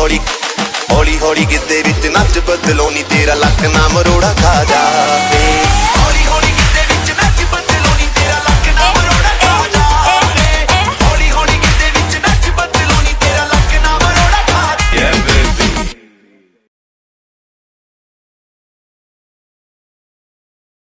ਹੌਲੀ ਹੌਲੀ ਹੌਲੀ ਗਿੱਦੇ ਵਿੱਚ ਨੱਚ ਬਦਲੋ ਨੀ ਤੇਰਾ ਲੱਕ ਨਾ ਮਰੋੜਾ ਖਾ ਜਾ